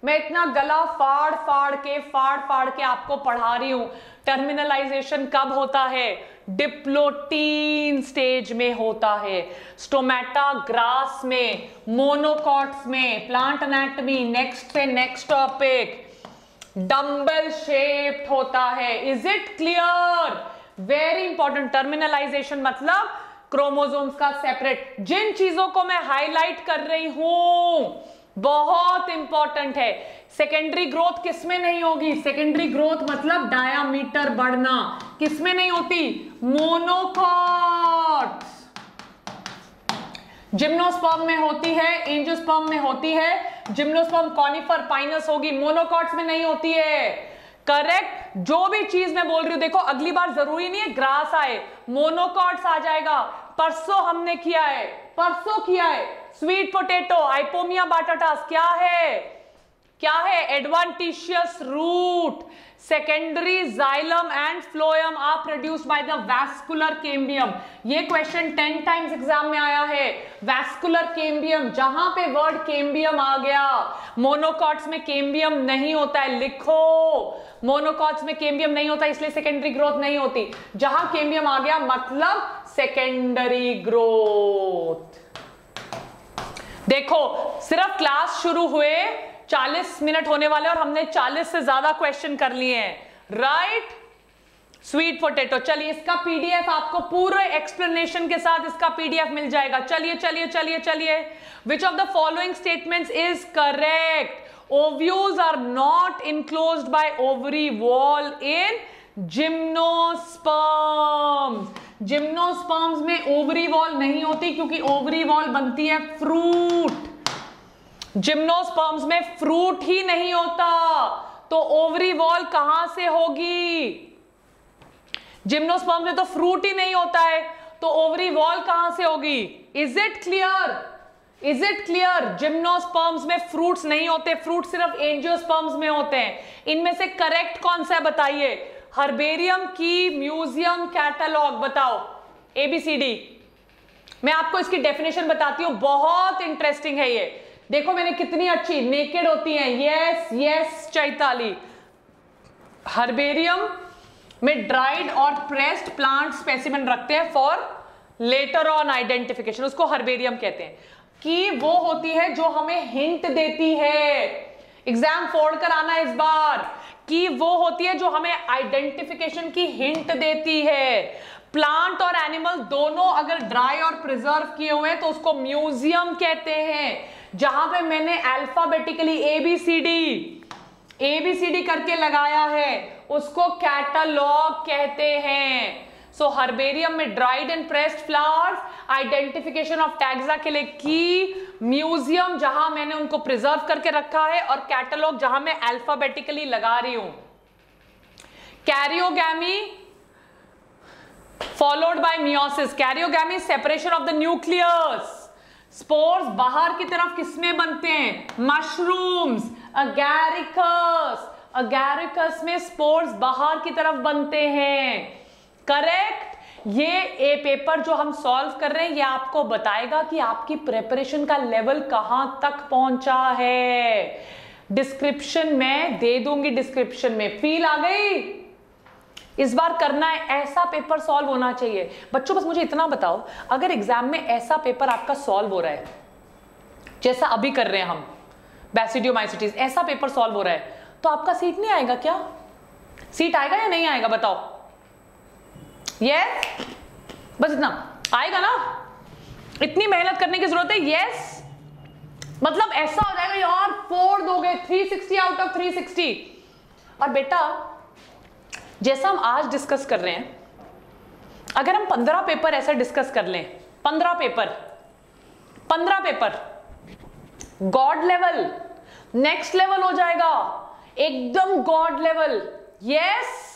मैं इतना गला फाड़ फाड़ के, फाड़ फाड़ के आपको पढ़ा रही हूँ। टर्मिनलाइजेशन कब होता है? डिप्लोटीन स्टेज में होता है। स्टोमेटा ग्रास में मोनोकॉट्स में, प्लांट एनाटमी, नेक्स्ट से नेक्स्ट टॉपिक। डम्बल शेप्ड होता है। Is it clear? Very important. Terminalization मतलब क्रोमोसोम्स का सेपरेट जिन चीज़ों को मैं हाईलाइट कर रही हूँ, बहुत इंपॉर्टेंट है। सेकेंडरी ग्रोथ किसमें नहीं होगी? सेकेंडरी ग्रोथ मतलब डायामीटर बढ़ना। किसमें नहीं होती? मोनोकॉट जिम्नोस्पर्म में होती है एंजियोस्पर्म में होती है। जिम्नोस्पर्म कॉनिफर पाइनस होगी। मोनोकॉट्स में नहीं होती है। करेक्ट जो भी चीज़ मैं बोल रही हूँ, देखो, अगली बार ज़रूरी नहीं है ग्रास आए मोनोकॉट्स आ जाएगा। परसों हमने किया है, परसों किया है। स्वीट पोटेटो आइपोमिया बाटाटास क्या है? क्या है? Adventitious root secondary xylem and phloem are produced by the vascular cambium ये क्वेश्चन टेन टाइम्स एग्ज़ाम में आया है। वैस्कुलर केम्बियम जहाँ पे वर्ड केम्बियम आ गया मोनोकॉट्स में केम्बियम नहीं होता है, लिखो। मोनोकॉट्स में केम्बियम नहीं होता, इसलिए सेकेंडरी ग्रोथ नहीं होती। जहाँ केम्बियम आ गया मतलब सेकेंडरी ग्रोथ देखो, सिर्फ़ क्लास शुरू हुए 40 मिनट होने वाले और हमने 40 से ज़्यादा क्वेश्चन कर लिए हैं। राइट स्वीट पोटेटो चलिए, इसका पीडीएफ आपको पूरे एक्सप्लेनेशन के साथ इसका पीडीएफ मिल जाएगा। चलिए चलिए चलिए चलिए। Which of the following statements is correct ovules are not enclosed by ovary wall in gymnosperms gymnosperms में ओवरी वॉल नहीं होती क्योंकि ओवरी वॉल बनती है फ्रूट जिम्नोस्पर्म्स में फ्रूट ही नहीं होता. तो ओवरी वॉल कहाँ से होगी? जिम्नोस्पर्म्स में तो फ्रूट ही नहीं होता है. तो ओवरी वॉल कहाँ से होगी? Is it clear is it clear gymnosperms में फ्रूट्स नहीं होते फ्रूट सिर्फ़ एंजियोस्पर्म्स में होते हैं। इनमें से करेक्ट कौन सा है बताइए? हर्बेरियम की म्यूज़ियम कैटलॉग बताओ। एबीसीडी मैं आपको इसकी डेफिनेशन बताती हूँ, बहुत इंटरेस्टिंग है ये। देखो मैंने कितनी अच्छी नेकेड होती हैं। Yes yes Chaitali. हर्बेरियम में ड्राइड और प्रेस्ड प्लांट स्पेसिमेन रखते हैं फॉर लेटर ऑन आइडेंटिफिकेशन उसको हर्बेरियम कहते हैं। कि वो होती है जो हमें हिंट देती है। एग्ज़ाम फोड़ कर आना इस बार। कि वो होती है जो हमें आइडेंटिफिकेशन की हिंट देती है। प्लांट और एनिमल दोनों अगर ड्राई और प्रिजर्व किए हुए हैं तो उसको म्यूज़ियम कहते हैं। जहाँ पे मैंने अल्फाबेटिकली एबीसीडी एबीसीडी करके लगाया है, उसको कैटलॉग कहते हैं। सो हर्बेरियम में dried and pressed flowers identification of taxa के लिए की म्यूज़ियम जहाँ मैंने उनको प्रिजर्व करके रखा है और कैटलॉग जहाँ मैं अल्फाबेटिकली लगा रही हूँ। Karyogamy followed by meiosis karyogamy separation of the nucleus spores बाहर की तरफ़ किसमें बनते हैं? मशरूम्स अगैरिकस अगैरिकस में स्पोर्स बाहर की तरफ़ बनते हैं। करेक्ट ये ए पेपर जो हम सॉल्व कर रहे हैं, ये आपको बताएगा कि आपकी प्रेपरेशन का लेवल कहाँ तक पहुँचा है। डिस्क्रिप्शन में दे दूँगी डिस्क्रिप्शन में। फील आ गई? इस बार करना है, ऐसा पेपर सॉल्व होना चाहिए। बच्चों, बस मुझे इतना बताओ, अगर एग्ज़ाम में ऐसा पेपर आपका सॉल्व हो रहा है, जैसा अभी कर रहे हैं हम बैसिडियोमाइसिटीज ऐसा पेपर सॉल्व हो रहा है तो आपका सीट नहीं आएगा क्या? सीट आएगा या नहीं आएगा, बताओ? यस बस इतना। आएगा ना? इतनी मेहनत करने की ज़रूरत है? यस मतलब ऐसा हो जाएगा, यार फोर दोगे 360 आउट ऑफ़ 360 और बेटा, जैसा हम आज डिस्कस कर रहे हैं, अगर हम पंद्रह पेपर ऐसा डिस्कस कर लें, पंद्रह पेपर पंद्रह paper god level next level हो जाएगा। एकदम गॉड लेवल यस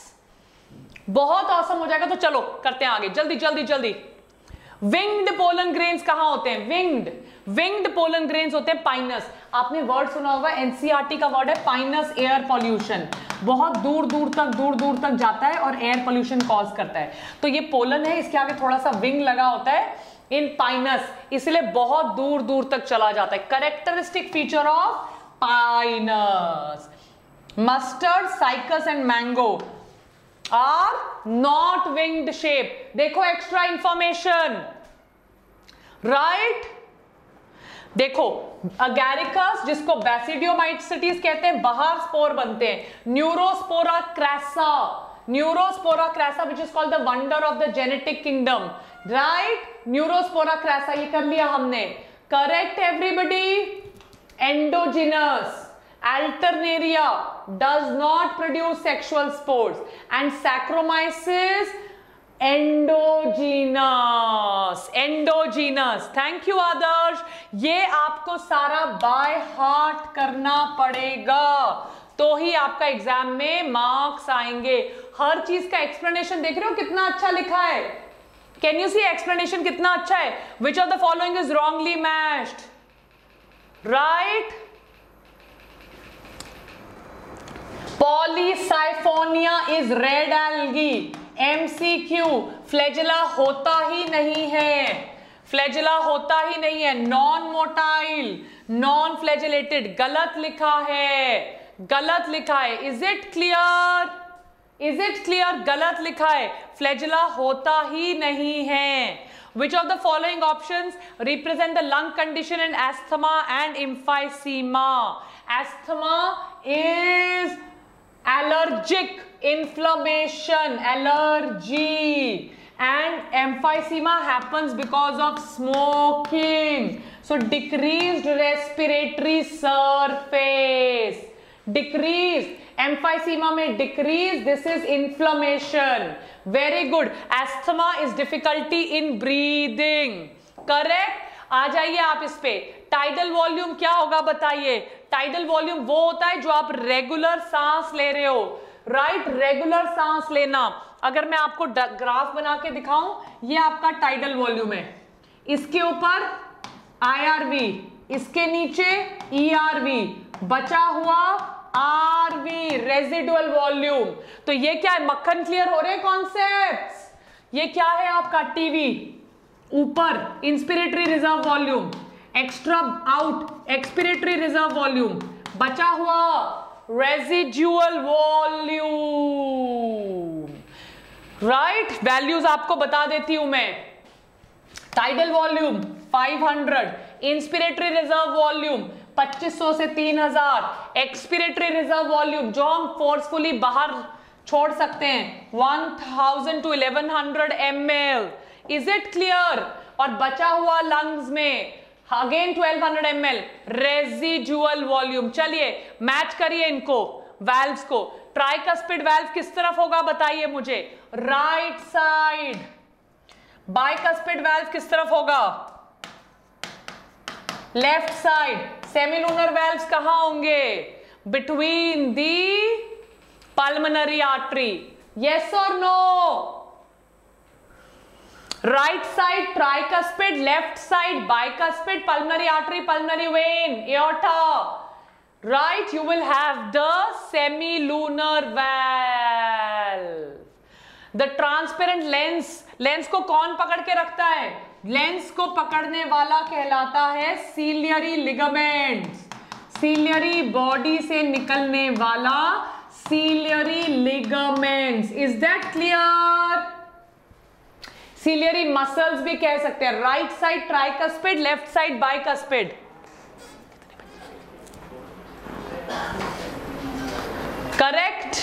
बहुत औसम हो जाएगा तो चलो करते हैं आगे। जल्दी जल्दी जल्दी। विंग्ड पोलन ग्रेन्स कहाँ होते हैं? विंग्ड विंग्ड पोलन ग्रेन्स होते हैं पाइनस आपने वर्ड सुना होगा एनसीआरटी का वर्ड है पाइनस एयर पॉल्यूशन बहुत दूर दूर तक, दूर दूर तक जाता है और एयर पॉल्यूशन कॉज करता है। तो ये पोलन है, इसके आगे थोड़ा सा विंग लगा होता है इन पाइनस इसलिए बहुत दूर दूर तक चला जाता है। Characteristic feature of pinus mustard cycas and mango are not winged shape देखो एक्स्ट्रा इंफॉर्मेशन राइट देखो अगैरिकस जिसको बैसिडियोमाइसिटीज कहते हैं बाहर स्पोर बनते हैं neurospora crassa neurospora crassa which is called the wonder of the genetic kingdom right neurospora crassa ये कर लिया हमने correct everybody endogenous alternaria does not produce sexual spores and saccharomyces endogenous endogenous thank you Adarsh ये आपको सारा by heart करना पड़ेगा। तो ही आपका एग्ज़ाम में मार्क्स आएँगे। हर चीज़ का एक्सप्लेनेशन देख रहे हो? कितना अच्छा लिखा है। कैन यू सी एक्सप्लेनेशन कितना अच्छा है? Which of the following is wrongly matched right polysiphonia is red algae. MCQ flagella होता ही नहीं है। फ्लेजला होता ही नहीं है। नॉन मोटाइल नॉन फ्लेजलेटेड गलत लिखा है। गलत लिखा है। Is it clear is it clear गलत लिखा है। फ्लेजला होता ही नहीं है। Which of the following options represent the lung condition in asthma and emphysema? Asthma is allergic inflammation, allergy and emphysema happens because of smoking. So decreased respiratory surface, decreased emphysema may decrease, this is inflammation. Very good. Asthma is difficulty in breathing. Correct? आ जाइए आप इस पे tidal volume क्या होगा बताइए tidal volume वो होता है जो आप रेगुलर सांस ले रहे हो राइट right, रेगुलर सांस लेना। अगर मैं आपको ग्राफ बना के दिखाऊँ ये आपका टाइडल वॉल्यूम है। इसके ऊपर आईआरवी इसके नीचे ईआरवी e बचा हुआ आरवी रेजिडुअल वॉल्यूम तो ये क्या है? मक्खन क्लियर हो रहे कॉन्सेप्ट ये क्या है आपका टीवी ऊपर inspiratory reserve volume extra out expiratory reserve volume बचा हुआ रेजिजुअल वॉल्यूम राइट वैल्यूज़ आपको बता देती हूँ मैं. Tidal volume 500 inspiratory reserve volume 2500 से 3000 एक्सपिरेटरी रिज़र्व वॉल्यूम जो हम फोर्सफुली बाहर छोड़ सकते हैं 1000 to 1100 ml. Is it clear और बचा हुआ लंग्स में अगेन 1200 ml रेजिजुअल वॉल्यूम चलिए मैच करिए इनको वैल्व्स को. ट्राइकस्पिड वैल्व किस तरफ़ होगा बताइए मुझे. राइट साइड बाइकस्पिड वैल्व किस तरफ़ होगा? लेफ़्ट साइड सेमिलूनर वेल्व्स कहाँ होंगे? Between the pulmonary artery yes और no right side tricuspid left side bicuspid pulmonary artery pulmonary vein aorta right you will have the semi lunar valve the transparent lens lens को कौन पकड़ के रखता है? Lens को पकड़ने वाला कहलाता है सीलियरी लिगामेंट सीलियरी बॉडी से निकलने वाला ciliary ligaments is that clear ciliary muscles भी कह सकते हैं। Right side tricuspid left side bicuspid correct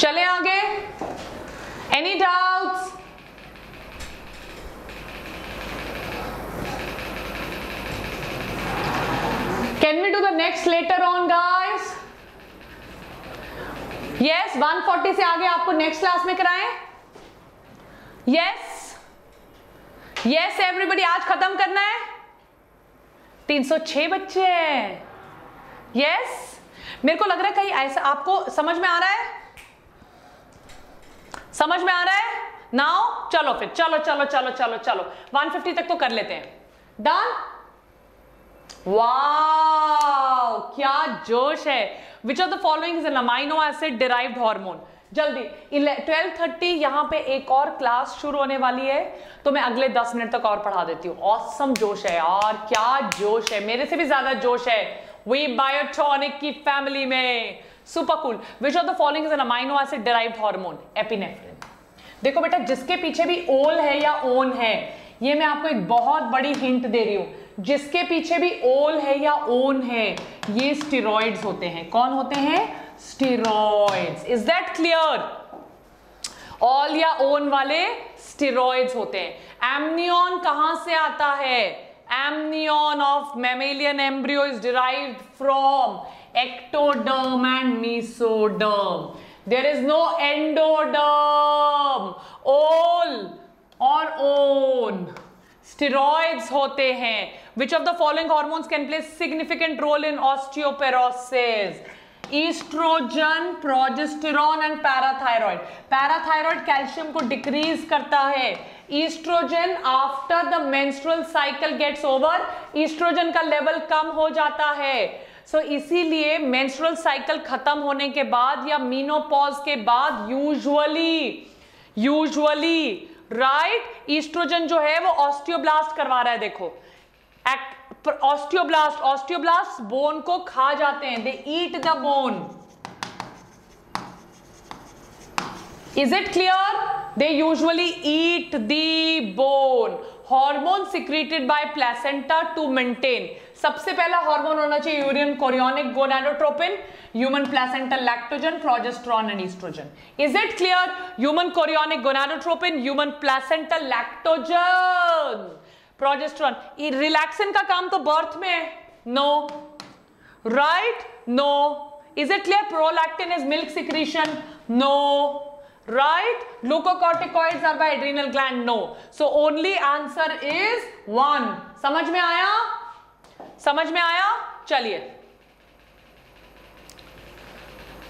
चले आगे। Any doubts can we do the next later on guys yes 140 से आगे आपको नेक्स्ट क्लास में कराएँ। यस यस एवरीबडी आज खत्म करना है। 306 बच्चे हैं। Yes yes? मेरे को लग रहा है कहीं ऐसा, आपको समझ में आ रहा है? समझ में आ रहा है? नाउ चलो फिर, चलो चलो चलो चलो चलो। 150 तक तो कर लेते हैं। डन वाओ क्या जोश है। Which of the following is an amino acid derived hormone जल्दी। ट्वेल्व थर्टी यहाँ पे एक और क्लास शुरू होने वाली है तो मैं अगले दस मिनट तक और पढ़ा देती हूँ। औसम जोश है यार, क्या जोश है। मेरे से भी ज़्यादा जोश है। वी बायोटॉनिक की फैमिली में। Super cool which of the following is an amino acid derived hormone epinephrine देखो बेटा, जिसके पीछे भी ओल है या ओन है, ये मैं आपको एक बहुत बड़ी हिंट दे रही हूँ। जिसके पीछे भी ओल है या ओन है, ये स्टेरॉइड्स होते हैं। कौन होते हैं? Steroids is that clear all या ओन वाले स्टीरोइड्स होते हैं. एमनियन कहाँ से आता है? Amnion of mammalian embryo is derive from ectoderm and mesoderm there is no endoderm ol और ओन स्टीरोइड्स होते हैं. Which of the following hormones can play significant role in osteoporosis estrogen progesterone and parathyroid parathyroid calcium को decrease करता है। Estrogen after the menstrual cycle gets over estrogen का level कम हो जाता है। सो so, इसीलिए मेंस्ट्रुअल साइकिल खत्म होने के बाद या मीनोपॉज के बाद यूजुअली यूजुअली राइट ईस्ट्रोजन जो है वो ऑस्टियोब्लास्ट करवा रहा है देखो। ऑस्टियोब्लास्ट ऑस्टियोब्लास्ट बोन को खा जाते हैं. They eat the bone is it clear they usually eat the bone hormone secreted by placenta to maintain सबसे पहला हार्मोन होना चाहिए यूरियन chorionic gonadotropin human placental lactogen progesterone and estrogen is it clear human chorionic gonadotropin human placental lactogen progesterone relaxin का काम तो birth में है no right no is it clear prolactin is milk secretion no right? Glucocorticoids are by adrenal gland. No. So, only answer is one. समझ में आया समझ में आया चलिए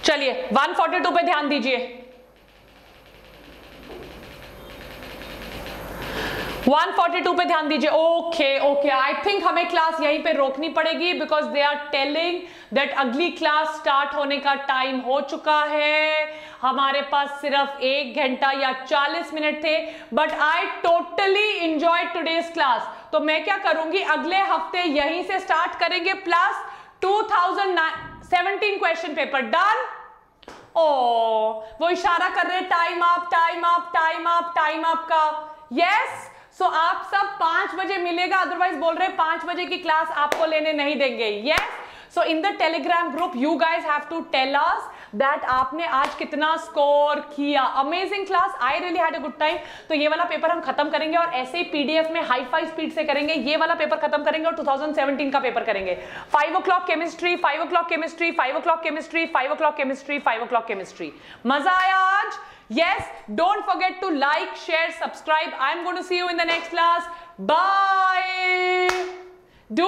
चलिए 142 पे ध्यान दीजिए 142 पे ध्यान दीजिए। ओके ओके आई थिंक हमें क्लास यहीं पे रोकनी पड़ेगी because they are telling that अगली क्लास स्टार्ट होने का टाइम हो चुका है। हमारे पास सिर्फ़ एक घंटा या 40 मिनट थे but I totally enjoy today's class तो मैं क्या करूँगी? अगले हफ़्ते यहीं से स्टार्ट करेंगे प्लस 2017 क्वेश्चन पेपर डन ओ वो इशारा कर रहे time up time up time up time up का। Yes yes? सो आप सब पाँच बजे मिलेगा अदरवाइज़ बोल रहे पाँच बजे की क्लास आपको लेने नहीं देंगे। Yes so in the Telegram group you guys have to tell us that आपने आज कितना स्कोर किया। Amazing class I really had a good time तो ये वाला पेपर हम खत्म करेंगे और ऐसे ही पीडीएफ में हाई फाई स्पीड से करेंगे। ये वाला पेपर खत्म करेंगे और 2017 का पेपर करेंगे। Five o'clock chemistry five o'clock chemistry five o'clock chemistry five o'clock chemistry five o'clock chemistry मज़ा आया आज। Yes, don't forget to like, share, subscribe. I'm going to see you in the next class. Bye. Do